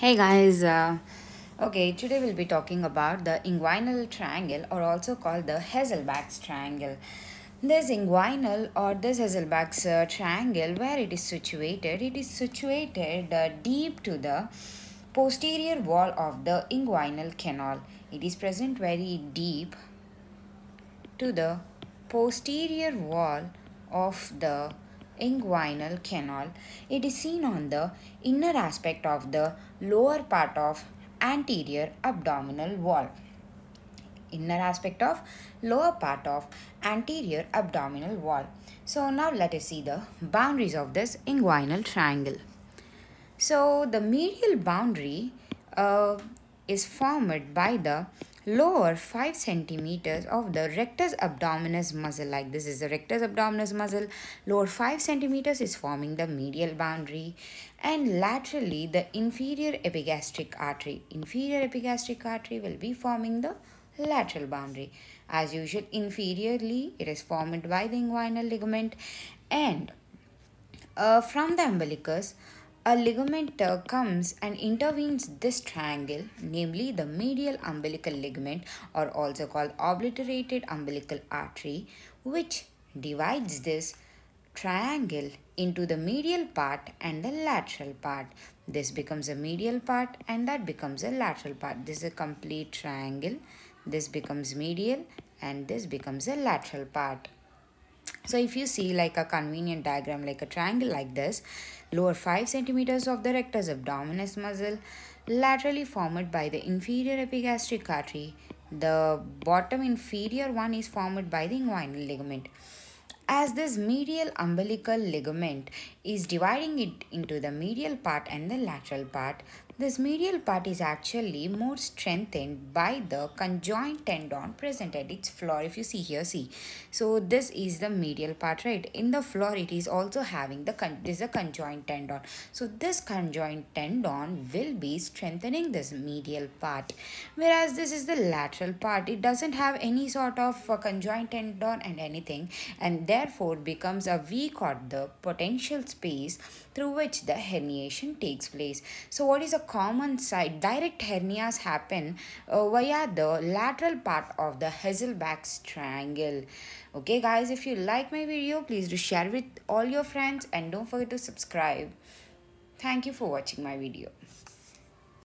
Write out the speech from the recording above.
Hey guys, uh, okay, today we'll be talking about the inguinal triangle or also called the Hesselbach's triangle. This inguinal or this Hesselbach's uh, triangle, where it is situated, it is situated uh, deep to the posterior wall of the inguinal canal. It is present very deep to the posterior wall of the inguinal canal. It is seen on the inner aspect of the lower part of anterior abdominal wall. Inner aspect of lower part of anterior abdominal wall. So now let us see the boundaries of this inguinal triangle. So the medial boundary uh, is formed by the lower 5 centimeters of the rectus abdominis muscle like this is the rectus abdominis muscle lower 5 centimeters is forming the medial boundary and laterally the inferior epigastric artery. Inferior epigastric artery will be forming the lateral boundary. As usual inferiorly it is formed by the inguinal ligament and uh, from the umbilicus a ligament uh, comes and intervenes this triangle, namely the medial umbilical ligament or also called obliterated umbilical artery, which divides this triangle into the medial part and the lateral part. This becomes a medial part and that becomes a lateral part. This is a complete triangle. This becomes medial and this becomes a lateral part. So if you see like a convenient diagram like a triangle like this, lower 5 centimeters of the rectus abdominis muscle laterally formed by the inferior epigastric artery. The bottom inferior one is formed by the inguinal ligament. As this medial umbilical ligament is dividing it into the medial part and the lateral part, this medial part is actually more strengthened by the conjoint tendon present at its floor. If you see here, see. So this is the medial part, right? In the floor, it is also having the, con this is a conjoint tendon. So this conjoint tendon will be strengthening this medial part. Whereas this is the lateral part. It doesn't have any sort of conjoint tendon and anything. And therefore becomes a weak or the potential space through which the herniation takes place. So what is a common site? direct hernias happen uh, via the lateral part of the Hesselbach's triangle. Okay guys, if you like my video, please do share with all your friends and don't forget to subscribe. Thank you for watching my video.